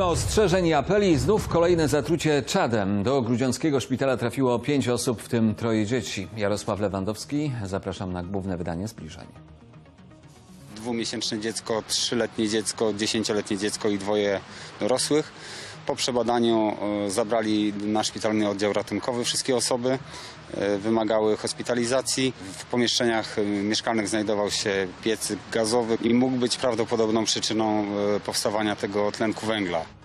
Mimo ostrzeżeń i apeli, znów kolejne zatrucie czadem. Do grudziąckiego szpitala trafiło pięć osób, w tym troje dzieci. Jarosław Lewandowski, zapraszam na główne wydanie zbliżeń. dwumiesięczne dziecko, trzyletnie dziecko, dziesięcioletnie dziecko i dwoje dorosłych. Po przebadaniu e, zabrali na szpitalny oddział ratunkowy wszystkie osoby. e, Wymagały hospitalizacji. W pomieszczeniach e, mieszkalnych znajdował się piec gazowy i mógł być prawdopodobną przyczyną powstawania tego tlenku węgla.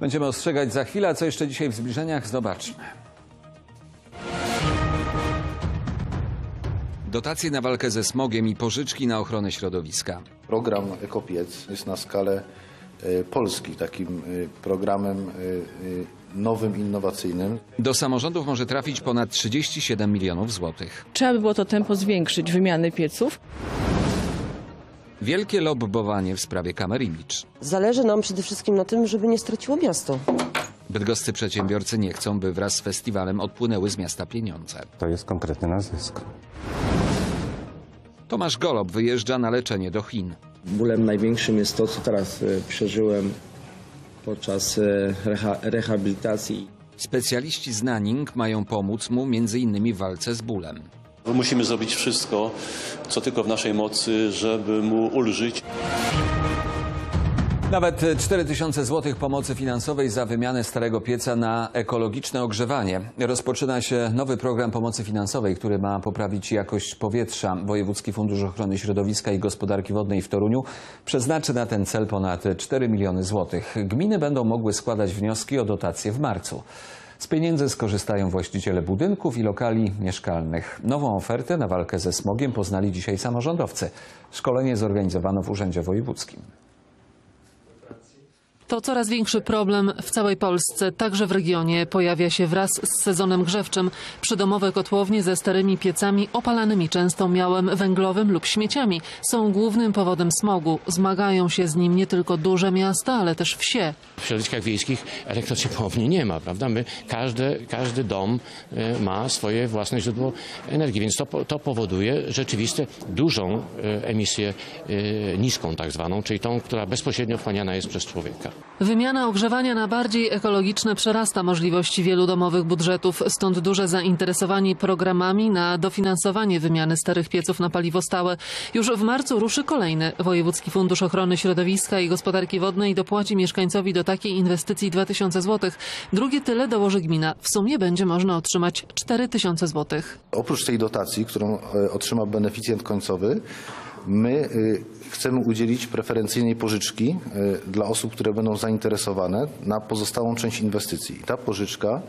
Będziemy ostrzegać za chwilę, a co jeszcze dzisiaj w zbliżeniach, zobaczmy. Dotacje na walkę ze smogiem i pożyczki na ochronę środowiska. Program Ekopiec jest na skalę e, Polski takim e, programem e, nowym, innowacyjnym. Do samorządów może trafić ponad 37 milionów złotych. Trzeba by było to tempo zwiększyć, wymiany pieców. Wielkie lobbowanie w sprawie kamer image. Zależy nam przede wszystkim na tym, żeby nie straciło miasto. Bydgoscy przedsiębiorcy nie chcą, by wraz z festiwalem odpłynęły z miasta pieniądze. To jest konkretny nazwisko. Tomasz Golob wyjeżdża na leczenie do Chin. Bólem największym jest to, co teraz e, przeżyłem podczas e, reha rehabilitacji. Specjaliści z Nanning mają pomóc mu m.in. w walce z bólem. Musimy zrobić wszystko, co tylko w naszej mocy, żeby mu ulżyć. Nawet 4000 zł pomocy finansowej za wymianę starego pieca na ekologiczne ogrzewanie. Rozpoczyna się nowy program pomocy finansowej, który ma poprawić jakość powietrza. Wojewódzki Fundusz Ochrony Środowiska i Gospodarki Wodnej w Toruniu przeznaczy na ten cel ponad 4 miliony złotych. Gminy będą mogły składać wnioski o dotacje w marcu. Z pieniędzy skorzystają właściciele budynków i lokali mieszkalnych. Nową ofertę na walkę ze smogiem poznali dzisiaj samorządowcy. Szkolenie zorganizowano w Urzędzie Wojewódzkim. To coraz większy problem w całej Polsce, także w regionie. Pojawia się wraz z sezonem grzewczym. Przydomowe kotłownie ze starymi piecami opalanymi często miałem węglowym lub śmieciami są głównym powodem smogu. Zmagają się z nim nie tylko duże miasta, ale też wsie. W środowiskach wiejskich elektrociepłowni nie ma, prawda? My, każdy, każdy dom e, ma swoje własne źródło energii, więc to, to powoduje rzeczywiście dużą e, emisję e, niską tak zwaną, czyli tą, która bezpośrednio wchłaniana jest przez człowieka. Wymiana ogrzewania na bardziej ekologiczne przerasta możliwości wielu domowych budżetów, stąd duże zainteresowanie programami na dofinansowanie wymiany starych pieców na paliwo stałe. Już w marcu ruszy kolejny. Wojewódzki Fundusz Ochrony Środowiska i Gospodarki Wodnej dopłaci mieszkańcowi do takiej inwestycji 2000 zł. Drugie tyle dołoży gmina. W sumie będzie można otrzymać 4000 zł. Oprócz tej dotacji, którą e, otrzyma beneficjent końcowy, my e, chcemy udzielić preferencyjnej pożyczki e, dla osób, które będą zainteresowane na pozostałą część inwestycji. I ta pożyczka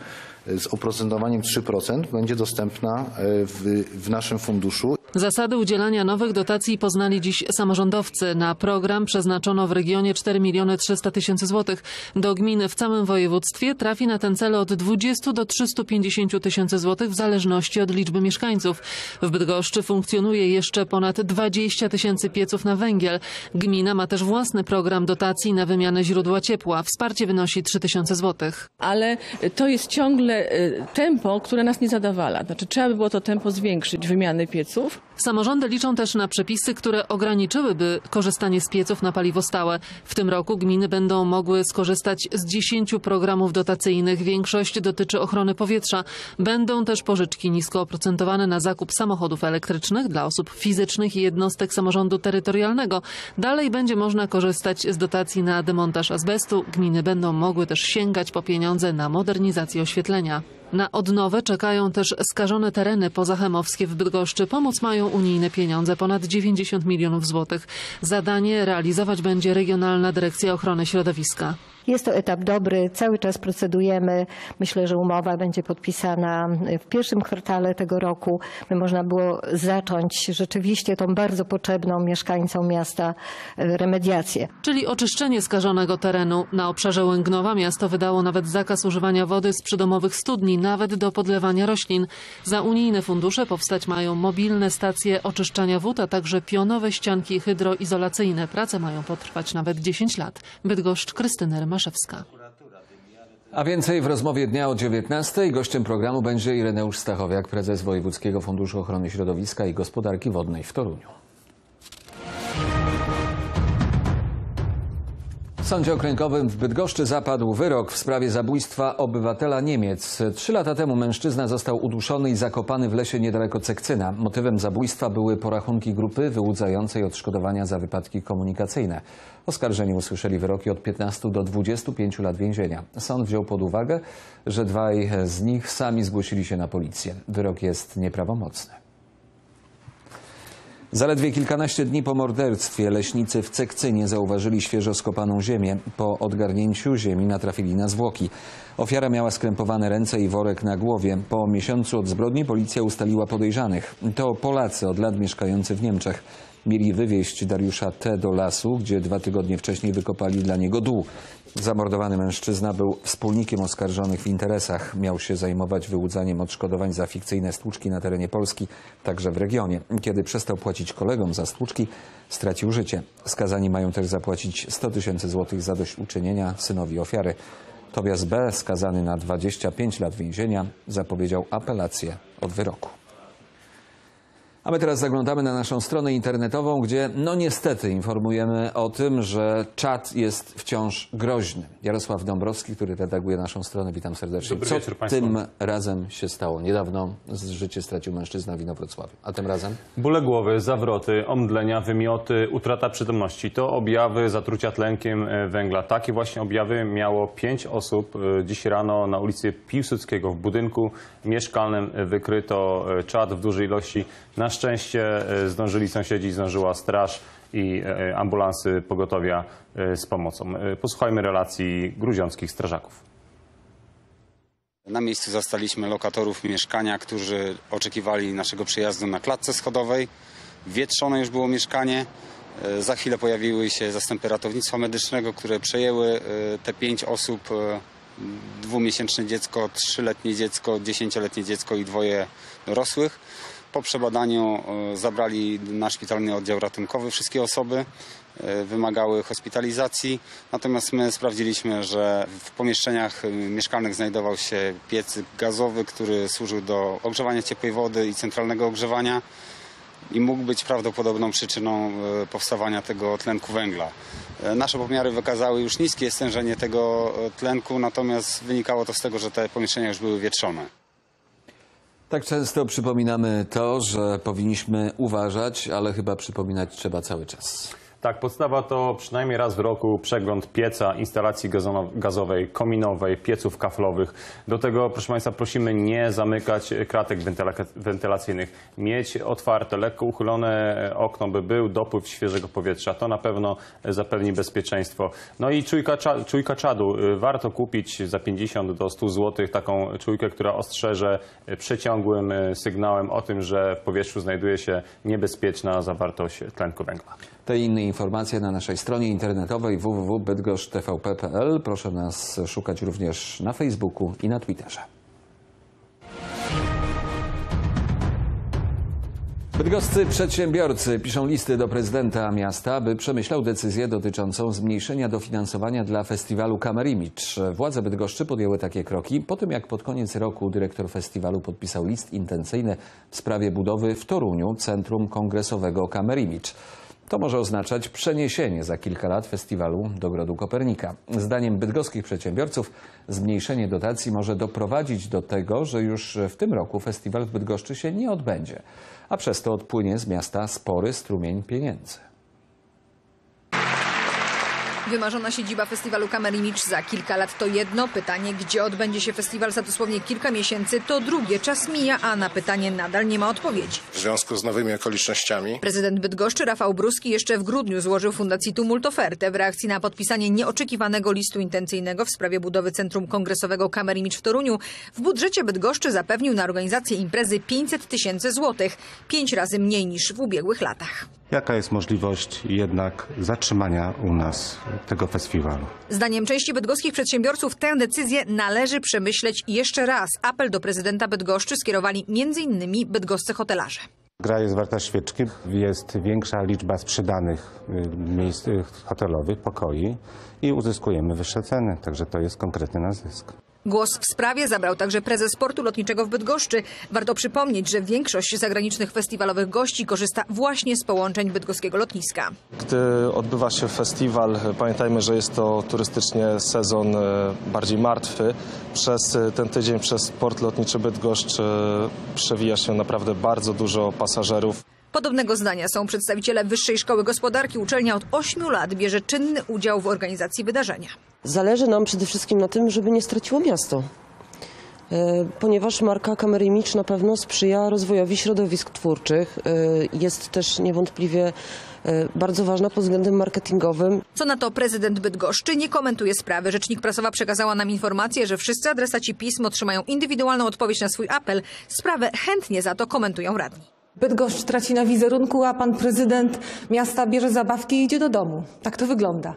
z oprocentowaniem 3% będzie dostępna e, w, w naszym funduszu Zasady udzielania nowych dotacji poznali dziś samorządowcy. Na program przeznaczono w regionie 4 miliony 300 tysięcy złotych. Do gminy w całym województwie trafi na ten cel od 20 do 350 tysięcy złotych w zależności od liczby mieszkańców. W Bydgoszczy funkcjonuje jeszcze ponad 20 tysięcy pieców na węgiel. Gmina ma też własny program dotacji na wymianę źródła ciepła. Wsparcie wynosi 3 tysiące złotych. Ale to jest ciągle y, tempo, które nas nie zadowala. Znaczy trzeba by było to tempo zwiększyć, wymiany pieców. Samorządy liczą też na przepisy, które ograniczyłyby korzystanie z pieców na paliwo stałe. W tym roku gminy będą mogły skorzystać z 10 programów dotacyjnych. Większość dotyczy ochrony powietrza. Będą też pożyczki nisko oprocentowane na zakup samochodów elektrycznych dla osób fizycznych i jednostek samorządu terytorialnego. Dalej będzie można korzystać z dotacji na demontaż azbestu. Gminy będą mogły też sięgać po pieniądze na modernizację oświetlenia. Na odnowę czekają też skażone tereny pozachemowskie w Bydgoszczy. Pomoc mają unijne pieniądze, ponad 90 milionów złotych. Zadanie realizować będzie Regionalna Dyrekcja Ochrony Środowiska. Jest to etap dobry, cały czas procedujemy. Myślę, że umowa będzie podpisana w pierwszym kwartale tego roku, by można było zacząć rzeczywiście tą bardzo potrzebną mieszkańcom miasta e, remediację. Czyli oczyszczenie skażonego terenu. Na obszarze Łęgnowa miasto wydało nawet zakaz używania wody z przydomowych studni, nawet do podlewania roślin. Za unijne fundusze powstać mają mobilne stacje oczyszczania wód, a także pionowe ścianki hydroizolacyjne. Prace mają potrwać nawet 10 lat. Bydgoszcz, Krystyna Rymaszewska. A więcej w rozmowie dnia o 19. Gościem programu będzie Ireneusz Stachowiak, prezes Wojewódzkiego Funduszu Ochrony Środowiska i Gospodarki Wodnej w Toruniu. W sądzie okręgowym w Bydgoszczy zapadł wyrok w sprawie zabójstwa obywatela Niemiec. Trzy lata temu mężczyzna został uduszony i zakopany w lesie niedaleko Cekcyna. Motywem zabójstwa były porachunki grupy wyłudzającej odszkodowania za wypadki komunikacyjne. Oskarżeni usłyszeli wyroki od 15 do 25 lat więzienia. Sąd wziął pod uwagę, że dwaj z nich sami zgłosili się na policję. Wyrok jest nieprawomocny. Zaledwie kilkanaście dni po morderstwie leśnicy w Cekcynie zauważyli świeżo skopaną ziemię. Po odgarnięciu ziemi natrafili na zwłoki. Ofiara miała skrępowane ręce i worek na głowie. Po miesiącu od zbrodni policja ustaliła podejrzanych. To Polacy od lat mieszkający w Niemczech. Mieli wywieźć Dariusza T. do lasu, gdzie dwa tygodnie wcześniej wykopali dla niego dół. Zamordowany mężczyzna był wspólnikiem oskarżonych w interesach. Miał się zajmować wyłudzaniem odszkodowań za fikcyjne stłuczki na terenie Polski, także w regionie. Kiedy przestał płacić kolegom za stłuczki, stracił życie. Skazani mają też zapłacić 100 tysięcy złotych zadośćuczynienia synowi ofiary. Tobias B., skazany na 25 lat więzienia, zapowiedział apelację od wyroku. A my teraz zaglądamy na naszą stronę internetową, gdzie no niestety informujemy o tym, że czat jest wciąż groźny. Jarosław Dąbrowski, który redaguje naszą stronę, witam serdecznie. Dobry Co wieczór tym razem się stało? Niedawno z- życie stracił mężczyzna w Inowrocławiu. A tym razem? Bóle głowy, zawroty, omdlenia, wymioty, utrata przytomności to objawy zatrucia tlenkiem e, węgla. Takie właśnie objawy miało pięć osób. E, Dziś rano na ulicy Piłsudskiego w budynku mieszkalnym e, wykryto czad w dużej ilości. Na szczęście e, zdążyli sąsiedzi, zdążyła straż i e, ambulansy pogotowia e, z pomocą. E, Posłuchajmy relacji gruziąckich strażaków. Na miejscu zastaliśmy lokatorów mieszkania, którzy oczekiwali naszego przyjazdu na klatce schodowej. Wietrzone już było mieszkanie. E, Za chwilę pojawiły się zastępy ratownictwa medycznego, które przejęły e, te pięć osób. e, Dwumiesięczne dziecko, trzyletnie dziecko, dziesięcioletnie dziecko i dwoje dorosłych. Po przebadaniu e, zabrali na szpitalny oddział ratunkowy wszystkie osoby. e, Wymagały hospitalizacji. Natomiast my sprawdziliśmy, że w pomieszczeniach e, mieszkalnych znajdował się piec gazowy, który służył do ogrzewania ciepłej wody i centralnego ogrzewania i mógł być prawdopodobną przyczyną powstawania tego tlenku węgla. Nasze pomiary wykazały już niskie stężenie tego tlenku, natomiast wynikało to z tego, że te pomieszczenia już były wietrzone. Tak często przypominamy to, że powinniśmy uważać, ale chyba przypominać trzeba cały czas. Tak, podstawa to przynajmniej raz w roku przegląd pieca, instalacji gazowej, kominowej, pieców kaflowych. Do tego, proszę Państwa, prosimy nie zamykać kratek wentyla- wentylacyjnych. Mieć otwarte, lekko uchylone okno, by był dopływ świeżego powietrza. To na pewno zapewni bezpieczeństwo. No i czujka, czujka czadu. Warto kupić za 50 do 100 zł taką czujkę, która ostrzeże przeciągłym y, sygnałem o tym, że w powietrzu znajduje się niebezpieczna zawartość tlenku węgla. Te inne informacje na naszej stronie internetowej www.bydgoszcz.tvp.pl. Proszę nas szukać również na Facebooku i na Twitterze. Bydgoscy przedsiębiorcy piszą listy do prezydenta miasta, by przemyślał decyzję dotyczącą zmniejszenia dofinansowania dla festiwalu Kamerimicz. Władze Bydgoszczy podjęły takie kroki po tym, jak pod koniec roku dyrektor festiwalu podpisał list intencyjny w sprawie budowy w Toruniu Centrum Kongresowego Kamerimicz. To może oznaczać przeniesienie za kilka lat festiwalu do Grodu Kopernika. Zdaniem bydgoskich przedsiębiorców zmniejszenie dotacji może doprowadzić do tego, że już w tym roku festiwal w Bydgoszczy się nie odbędzie, a przez to odpłynie z miasta spory strumień pieniędzy. Wymarzona siedziba festiwalu Kamerimicz za kilka lat to jedno, pytanie gdzie odbędzie się festiwal za dosłownie kilka miesięcy to drugie. Czas mija, a na pytanie nadal nie ma odpowiedzi. w związku z nowymi okolicznościami. Prezydent Bydgoszczy Rafał Bruski jeszcze w grudniu złożył Fundacji Tumult ofertę w reakcji na podpisanie nieoczekiwanego listu intencyjnego w sprawie budowy Centrum Kongresowego Kamerimicz w Toruniu. W budżecie Bydgoszczy zapewnił na organizację imprezy 500 tysięcy złotych, pięć razy mniej niż w ubiegłych latach. Jaka jest możliwość jednak zatrzymania u nas tego festiwalu? Zdaniem części bydgoskich przedsiębiorców tę decyzję należy przemyśleć jeszcze raz. Apel do prezydenta Bydgoszczy skierowali m.in. bydgoscy hotelarze. Gra jest warta świeczki, jest większa liczba sprzedanych y, miejsc y, hotelowych, pokoi i uzyskujemy wyższe ceny, także to jest konkretny nasz zysk. Głos w sprawie zabrał także prezes portu lotniczego w Bydgoszczy. Warto przypomnieć, że większość zagranicznych festiwalowych gości korzysta właśnie z połączeń bydgoskiego lotniska. Gdy odbywa się festiwal, pamiętajmy, że jest to turystycznie sezon e, bardziej martwy. Przez e, ten tydzień przez port lotniczy Bydgoszcz e, przewija się naprawdę bardzo dużo pasażerów. Podobnego zdania są przedstawiciele Wyższej Szkoły Gospodarki. Uczelnia od 8 lat bierze czynny udział w organizacji wydarzenia. Zależy nam przede wszystkim na tym, żeby nie straciło miasto. E, Ponieważ marka Kamery Image na pewno sprzyja rozwojowi środowisk twórczych. E, Jest też niewątpliwie e, bardzo ważna pod względem marketingowym. Co na to prezydent Bydgoszczy nie komentuje sprawy. Rzecznik prasowa przekazała nam informację, że wszyscy adresaci pism otrzymają indywidualną odpowiedź na swój apel. Sprawę chętnie za to komentują radni. Bydgoszcz traci na wizerunku, a pan prezydent miasta bierze zabawki i idzie do domu. Tak to wygląda.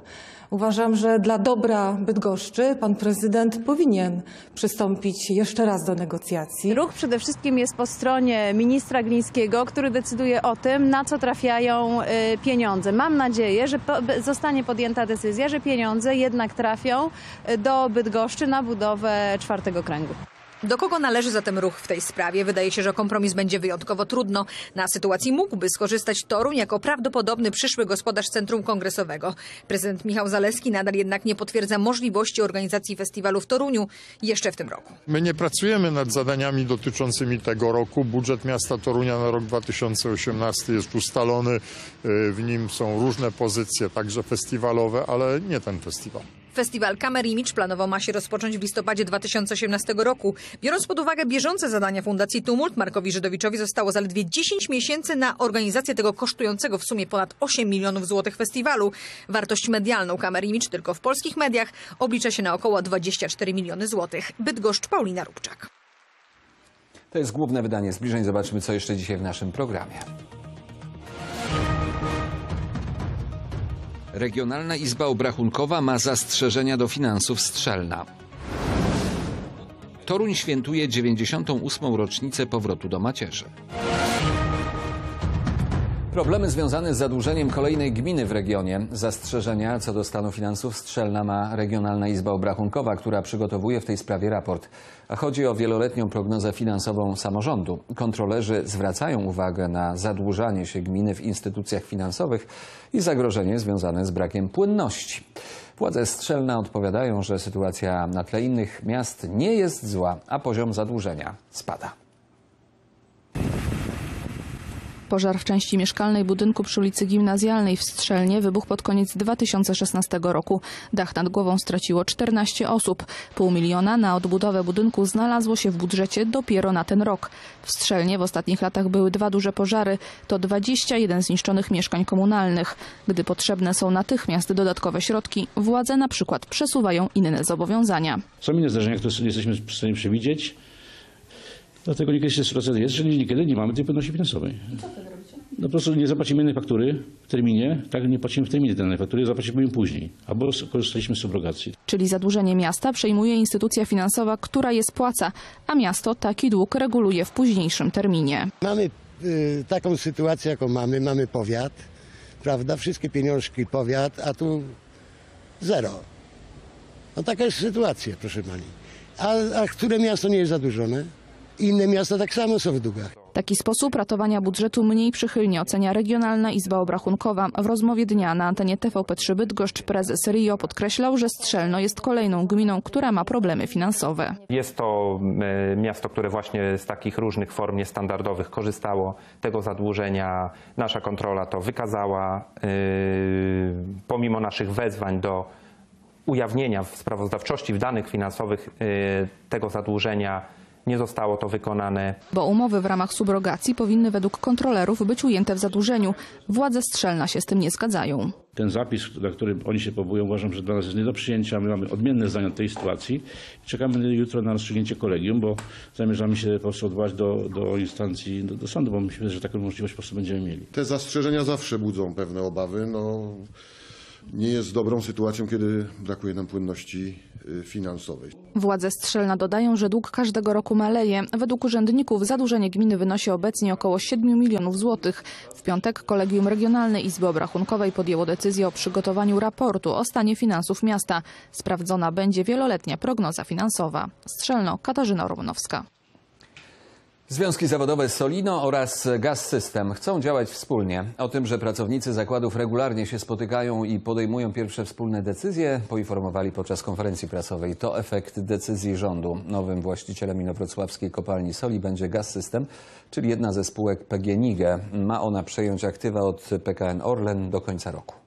Uważam, że dla dobra Bydgoszczy pan prezydent powinien przystąpić jeszcze raz do negocjacji. Ruch przede wszystkim jest po stronie ministra Glińskiego, który decyduje o tym, na co trafiają y, pieniądze. Mam nadzieję, że zostanie podjęta decyzja, że pieniądze jednak trafią y, do Bydgoszczy na budowę czwartego kręgu. Do kogo należy zatem ruch w tej sprawie? Wydaje się, że kompromis będzie wyjątkowo trudno. Na sytuacji mógłby skorzystać Toruń jako prawdopodobny przyszły gospodarz Centrum Kongresowego. Prezydent Michał Zaleski nadal jednak nie potwierdza możliwości organizacji festiwalu w Toruniu jeszcze w tym roku. My nie pracujemy nad zadaniami dotyczącymi tego roku. Budżet miasta Torunia na rok 2018 jest ustalony. Y, W nim są różne pozycje, także festiwalowe, ale nie ten festiwal. Festiwal Kamer Image planowo ma się rozpocząć w listopadzie 2018 roku. Biorąc pod uwagę bieżące zadania Fundacji Tumult, Markowi Żydowiczowi zostało zaledwie 10 miesięcy na organizację tego kosztującego w sumie ponad 8 milionów złotych festiwalu. Wartość medialną Kamer Image tylko w polskich mediach oblicza się na około 24 miliony złotych. Bydgoszcz, Paulina Rubczak. To jest główne wydanie zbliżeń. Zobaczymy, co jeszcze dzisiaj w naszym programie. Regionalna Izba Obrachunkowa ma zastrzeżenia do finansów Strzelna. Toruń świętuje 98. rocznicę powrotu do macierzy. Problemy związane z zadłużeniem kolejnej gminy w regionie. Zastrzeżenia co do stanu finansów Strzelna ma Regionalna Izba Obrachunkowa, która przygotowuje w tej sprawie raport. A chodzi o wieloletnią prognozę finansową samorządu. Kontrolerzy zwracają uwagę na zadłużanie się gminy w instytucjach finansowych i zagrożenie związane z brakiem płynności. Władze Strzelna odpowiadają, że sytuacja na tle innych miast nie jest zła, a poziom zadłużenia spada. Pożar w części mieszkalnej budynku przy ulicy Gimnazjalnej w Strzelnie wybuchł pod koniec 2016 roku. Dach nad głową straciło 14 osób. Pół miliona na odbudowę budynku znalazło się w budżecie dopiero na ten rok. W Strzelnie w ostatnich latach były dwa duże pożary. To 21 zniszczonych mieszkań komunalnych. Gdy potrzebne są natychmiast dodatkowe środki, władze na przykład przesuwają inne zobowiązania. Są inne zdarzenia, które jesteśmy w stanie przewidzieć. Dlatego niekiedy się sytuacja jest, że niekiedy nie mamy tej płynności finansowej. No po prostu nie zapłacimy jednej faktury w terminie, tak nie płacimy w terminie danej faktury, zapłacimy ją później. Albo korzystaliśmy z subrogacji. Czyli zadłużenie miasta przejmuje instytucja finansowa, która je spłaca, a miasto taki dług reguluje w późniejszym terminie. Mamy y, taką sytuację, jaką mamy. Mamy powiat, prawda? Wszystkie pieniążki powiat, a tu zero. No taka jest sytuacja, proszę pani. A, a które miasto nie jest zadłużone? Inne miasta tak samo są w długach. Taki sposób ratowania budżetu mniej przychylnie ocenia Regionalna Izba Obrachunkowa. W rozmowie dnia na antenie TVP3 Bydgoszcz prezes Rio podkreślał, że Strzelno jest kolejną gminą, która ma problemy finansowe. Jest to e, miasto, które właśnie z takich różnych form niestandardowych korzystało tego zadłużenia. Nasza kontrola to wykazała. e, Pomimo naszych wezwań do ujawnienia w sprawozdawczości, w danych finansowych e, tego zadłużenia, nie zostało to wykonane. Bo umowy w ramach subrogacji powinny według kontrolerów być ujęte w zadłużeniu. Władze Strzelna się z tym nie zgadzają. Ten zapis, na który oni się powołują, uważam, że dla nas jest nie do przyjęcia. My mamy odmienne zdania od tej sytuacji. Czekamy jutro na rozstrzygnięcie kolegium, bo zamierzamy się po prostu odwołać do, do instancji, do, do sądu, bo myślę, że taką możliwość po prostu będziemy mieli. Te zastrzeżenia zawsze budzą pewne obawy. No, nie jest dobrą sytuacją, kiedy brakuje nam płynności y, finansowej. Władze Strzelna dodają, że dług każdego roku maleje. Według urzędników zadłużenie gminy wynosi obecnie około 7 milionów złotych. W piątek Kolegium Regionalnej Izby Obrachunkowej podjęło decyzję o przygotowaniu raportu o stanie finansów miasta. Sprawdzona będzie wieloletnia prognoza finansowa. Strzelno, Katarzyna Romanowska. Związki zawodowe Solino oraz Gaz System chcą działać wspólnie. O tym, że pracownicy zakładów regularnie się spotykają i podejmują pierwsze wspólne decyzje, poinformowali podczas konferencji prasowej. To efekt decyzji rządu. Nowym właścicielem inowrocławskiej kopalni soli będzie Gaz System, czyli jedna ze spółek PGNiG. Ma ona przejąć aktywa od PKN Orlen do końca roku.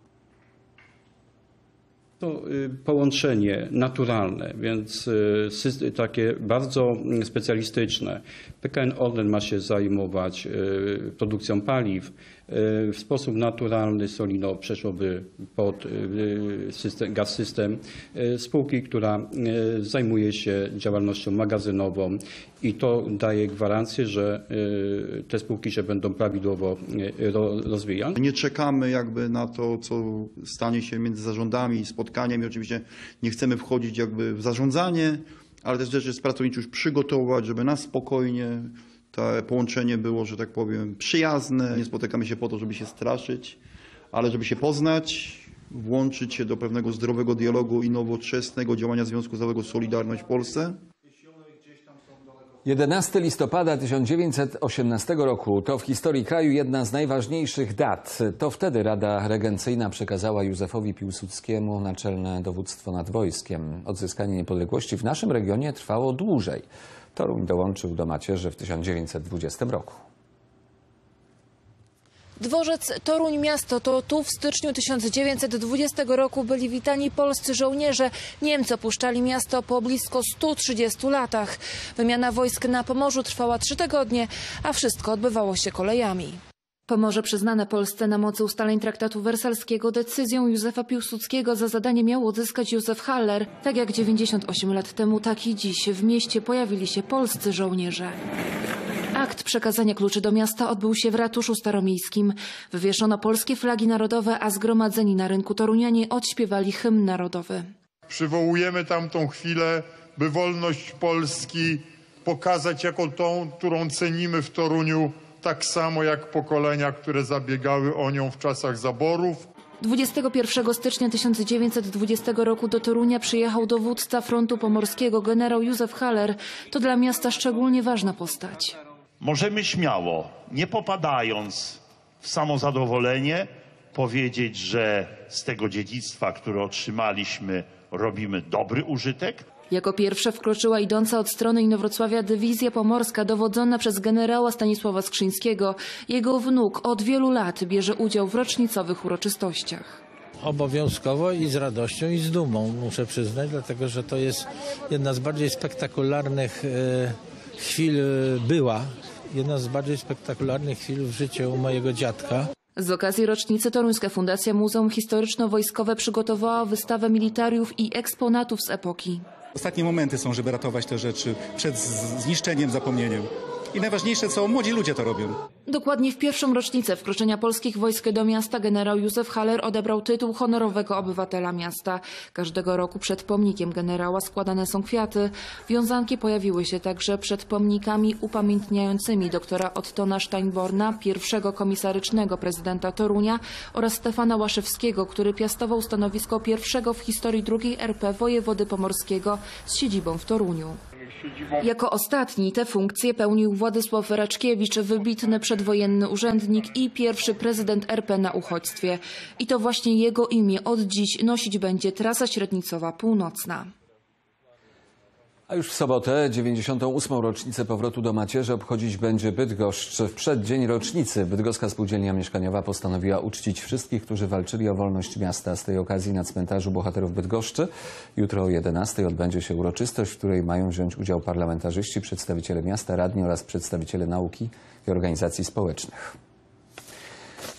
To y, połączenie naturalne, więc y, takie bardzo specjalistyczne. PKN Orlen ma się zajmować y, produkcją paliw. W sposób naturalny Solino przeszłoby pod system, gaz system spółki, która zajmuje się działalnością magazynową i to daje gwarancję, że te spółki się będą prawidłowo ro- rozwijać. Nie czekamy jakby na to, co stanie się między zarządami i spotkaniem i oczywiście nie chcemy wchodzić jakby w zarządzanie, ale też rzeczy z pracowniczy już przygotować, żeby na spokojnie to połączenie było, że tak powiem, przyjazne. Nie spotykamy się po to, żeby się straszyć, ale żeby się poznać, włączyć się do pewnego zdrowego dialogu i nowoczesnego działania Związku Zawodowego Solidarność w Polsce. 11 listopada 1918 roku to w historii kraju jedna z najważniejszych dat. To wtedy Rada Regencyjna przekazała Józefowi Piłsudskiemu naczelne dowództwo nad wojskiem. Odzyskanie niepodległości w naszym regionie trwało dłużej. Toruń dołączył do macierzy w 1920 roku. Dworzec Toruń Miasto to tu w styczniu 1920 roku byli witani polscy żołnierze. Niemcy opuszczali miasto po blisko 130 latach. Wymiana wojsk na Pomorzu trwała trzy tygodnie, a wszystko odbywało się kolejami. Pomorze przyznane Polsce na mocy ustaleń traktatu wersalskiego decyzją Józefa Piłsudskiego za zadanie miał odzyskać Józef Haller. Tak jak 98 lat temu, tak i dziś w mieście pojawili się polscy żołnierze. Akt przekazania kluczy do miasta odbył się w ratuszu staromiejskim. Wywieszono polskie flagi narodowe, a zgromadzeni na rynku Torunianie odśpiewali hymn narodowy. Przywołujemy tamtą chwilę, by wolność Polski pokazać jako tą, którą cenimy w Toruniu, tak samo jak pokolenia, które zabiegały o nią w czasach zaborów. 21 stycznia 1920 roku do Torunia przyjechał dowódca frontu pomorskiego generał Józef Haller. To dla miasta szczególnie ważna postać. Możemy śmiało, nie popadając w samozadowolenie, powiedzieć, że z tego dziedzictwa, które otrzymaliśmy, robimy dobry użytek. Jako pierwsza wkroczyła idąca od strony Inowrocławia dywizja pomorska dowodzona przez generała Stanisława Skrzyńskiego. Jego wnuk od wielu lat bierze udział w rocznicowych uroczystościach. Obowiązkowo i z radością i z dumą muszę przyznać, dlatego że to jest jedna z bardziej spektakularnych e, chwil e, była, jedna z bardziej spektakularnych chwil w życiu mojego dziadka. Z okazji rocznicy Toruńska Fundacja Muzeum Historyczno-Wojskowe przygotowała wystawę militariów i eksponatów z epoki. Ostatnie momenty są, żeby ratować te rzeczy przed zniszczeniem, zapomnieniem. I najważniejsze, co młodzi ludzie to robią. Dokładnie w pierwszą rocznicę wkroczenia polskich wojsk do miasta generał Józef Haller odebrał tytuł honorowego obywatela miasta. Każdego roku przed pomnikiem generała składane są kwiaty. Wiązanki pojawiły się także przed pomnikami upamiętniającymi doktora Ottona Steinborna, pierwszego komisarycznego prezydenta Torunia oraz Stefana Łaszewskiego, który piastował stanowisko pierwszego w historii II RP wojewody pomorskiego z siedzibą w Toruniu. Jako ostatni tę funkcję pełnił Władysław Raczkiewicz, wybitny przedwojenny urzędnik i pierwszy prezydent RP na uchodźstwie. I to właśnie jego imię od dziś nosić będzie trasa średnicowa północna. A już w sobotę 98. rocznicę powrotu do macierzy obchodzić będzie Bydgoszcz. W przeddzień rocznicy Bydgoska Spółdzielnia Mieszkaniowa postanowiła uczcić wszystkich, którzy walczyli o wolność miasta. Z tej okazji na cmentarzu bohaterów Bydgoszczy jutro o 11 odbędzie się uroczystość, w której mają wziąć udział parlamentarzyści, przedstawiciele miasta, radni oraz przedstawiciele nauki i organizacji społecznych.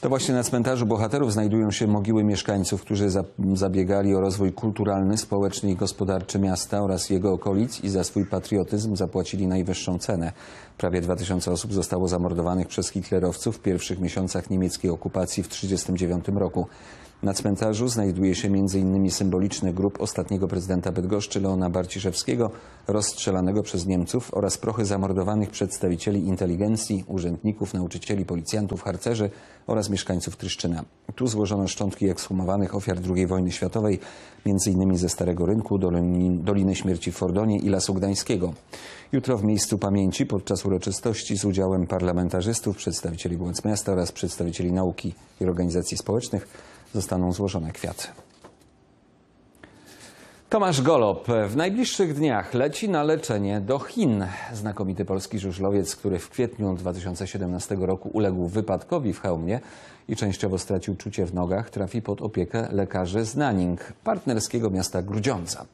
To właśnie na cmentarzu bohaterów znajdują się mogiły mieszkańców, którzy za, zabiegali o rozwój kulturalny, społeczny i gospodarczy miasta oraz jego okolic i za swój patriotyzm zapłacili najwyższą cenę. Prawie 2000 osób zostało zamordowanych przez hitlerowców w pierwszych miesiącach niemieckiej okupacji w 1939 roku. Na cmentarzu znajduje się m.in. symboliczny grób ostatniego prezydenta Bydgoszczy Leona Barciszewskiego, rozstrzelanego przez Niemców oraz prochy zamordowanych przedstawicieli inteligencji, urzędników, nauczycieli, policjantów, harcerzy oraz mieszkańców Tryszczyna. Tu złożono szczątki ekshumowanych ofiar II wojny światowej, m.in. ze Starego Rynku, Doliny, Doliny Śmierci w Fordonie i Lasu Gdańskiego. Jutro w miejscu pamięci podczas uroczystości z udziałem parlamentarzystów, przedstawicieli władz miasta oraz przedstawicieli nauki i organizacji społecznych zostaną złożone kwiaty. Tomasz Golob w najbliższych dniach leci na leczenie do Chin. Znakomity polski żużlowiec, który w kwietniu 2017 roku uległ wypadkowi w hełmie i częściowo stracił czucie w nogach, trafi pod opiekę lekarzy z Nanning, partnerskiego miasta Grudziądza.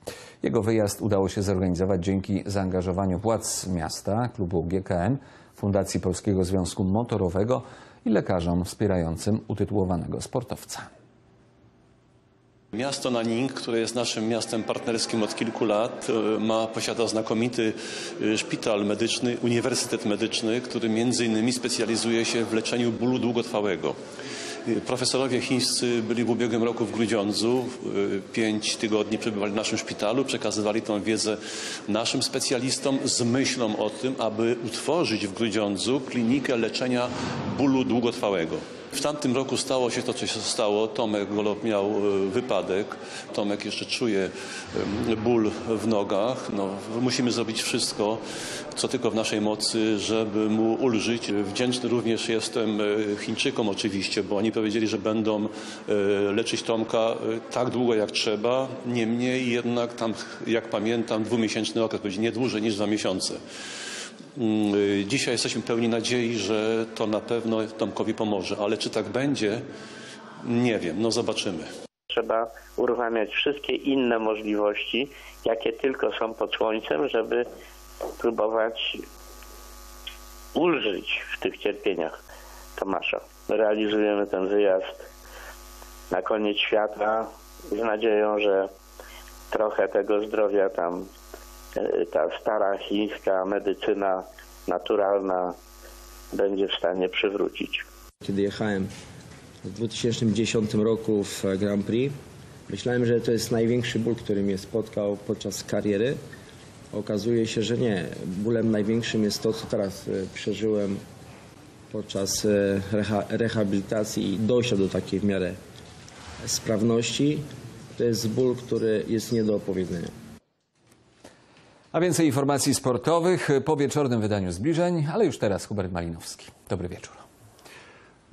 Jego wyjazd udało się zorganizować dzięki zaangażowaniu władz miasta, klubu GKM, Fundacji Polskiego Związku Motorowego i lekarzom wspierającym utytułowanego sportowca. Miasto Nanning, które jest naszym miastem partnerskim od kilku lat, e, ma, posiada znakomity e, szpital medyczny, uniwersytet medyczny, który między innymi specjalizuje się w leczeniu bólu długotrwałego. E, Profesorowie chińscy byli w ubiegłym roku w Grudziądzu, pięć tygodni przebywali w naszym szpitalu, przekazywali tą wiedzę naszym specjalistom z myślą o tym, aby utworzyć w Grudziądzu klinikę leczenia bólu długotrwałego. W tamtym roku stało się to, co się stało. Tomek Golob miał e, wypadek. Tomek jeszcze czuje e, ból w nogach. No, musimy zrobić wszystko, co tylko w naszej mocy, żeby mu ulżyć. Wdzięczny również jestem e, Chińczykom oczywiście, bo oni powiedzieli, że będą leczyć Tomka tak długo jak trzeba. Niemniej jednak tam, jak pamiętam, dwumiesięczny okres nie dłużej niż dwa miesiące. Mm, Dzisiaj jesteśmy pełni nadziei, że to na pewno Tomkowi pomoże, ale czy tak będzie, nie wiem, no zobaczymy. Trzeba uruchamiać wszystkie inne możliwości, jakie tylko są pod słońcem, żeby próbować ulżyć w tych cierpieniach Tomasza. Realizujemy ten wyjazd na koniec świata z nadzieją, że trochę tego zdrowia tam ta stara chińska medycyna naturalna będzie w stanie przywrócić. Kiedy jechałem w 2010 roku w Grand Prix, myślałem, że to jest największy ból, który mnie spotkał podczas kariery. Okazuje się, że nie. Bólem największym jest to, co teraz e, przeżyłem podczas e, reha rehabilitacji i dojścia do takiej w miarę sprawności. To jest ból, który jest nie do opowiedzenia. A więcej informacji sportowych po wieczornym wydaniu zbliżeń, ale już teraz Hubert Malinowski. Dobry wieczór.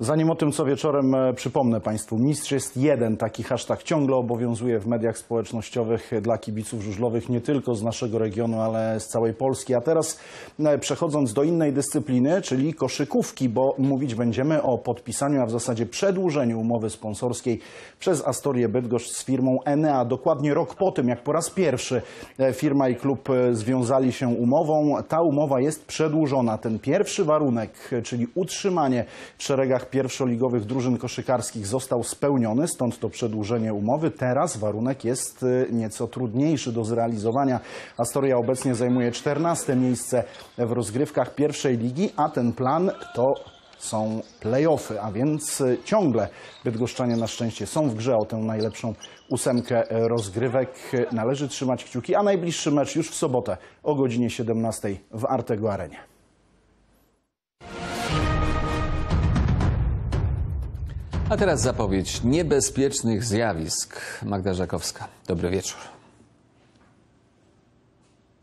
Zanim o tym, co wieczorem e, przypomnę Państwu, mistrz jest jeden. Taki hashtag ciągle obowiązuje w mediach społecznościowych dla kibiców żużlowych nie tylko z naszego regionu, ale z całej Polski. A teraz e, przechodząc do innej dyscypliny, czyli koszykówki, bo mówić będziemy o podpisaniu, a w zasadzie przedłużeniu umowy sponsorskiej przez Astorię Bydgoszcz z firmą Enea. Dokładnie rok po tym, jak po raz pierwszy e, firma i klub związali się umową, ta umowa jest przedłużona. Ten pierwszy warunek, czyli utrzymanie w szeregach pierwszoligowych drużyn koszykarskich został spełniony, stąd to przedłużenie umowy. Teraz warunek jest e, nieco trudniejszy do zrealizowania. Astoria obecnie zajmuje 14 miejsce w rozgrywkach pierwszej ligi, a ten plan to są playoffy, a więc e, ciągle Bydgoszczanie na szczęście są w grze o tę najlepszą ósemkę rozgrywek. E, Należy trzymać kciuki, a najbliższy mecz już w sobotę o godzinie 17 w Artego Arenie. A teraz zapowiedź niebezpiecznych zjawisk. Magda Żakowska. Dobry wieczór.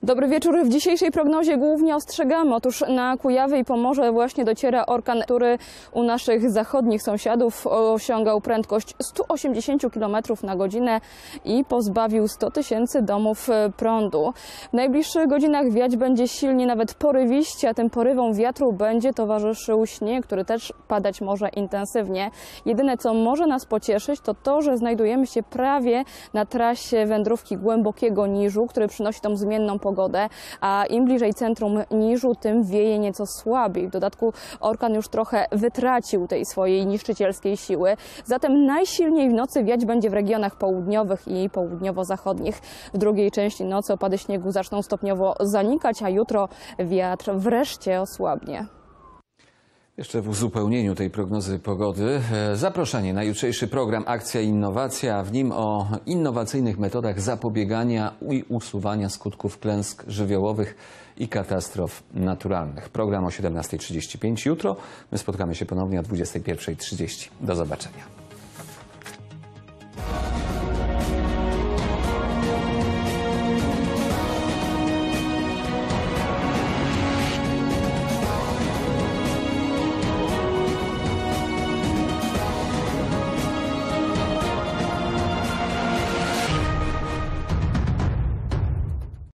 Dobry wieczór. W dzisiejszej prognozie głównie ostrzegamy. Otóż na Kujawy i Pomorze właśnie dociera orkan, który u naszych zachodnich sąsiadów osiągał prędkość 180 km na godzinę i pozbawił 100 tysięcy domów e, prądu. W najbliższych godzinach wiać będzie silnie, nawet porywiście, a tym porywom wiatru będzie towarzyszył śnieg, który też padać może intensywnie. Jedyne, co może nas pocieszyć, to to, że znajdujemy się prawie na trasie wędrówki głębokiego niżu, który przynosi tą zmienną pogodę, a im bliżej centrum niżu, tym wieje nieco słabiej. W dodatku orkan już trochę wytracił tej swojej niszczycielskiej siły. Zatem najsilniej w nocy wiać będzie w regionach południowych i południowo-zachodnich. W drugiej części nocy opady śniegu zaczną stopniowo zanikać, a jutro wiatr wreszcie osłabnie. Jeszcze w uzupełnieniu tej prognozy pogody e, zaproszenie na jutrzejszy program Akcja Innowacja, w nim o innowacyjnych metodach zapobiegania i usuwania skutków klęsk żywiołowych i katastrof naturalnych. Program o 17.35 jutro. My spotkamy się ponownie o 21.30. Do zobaczenia.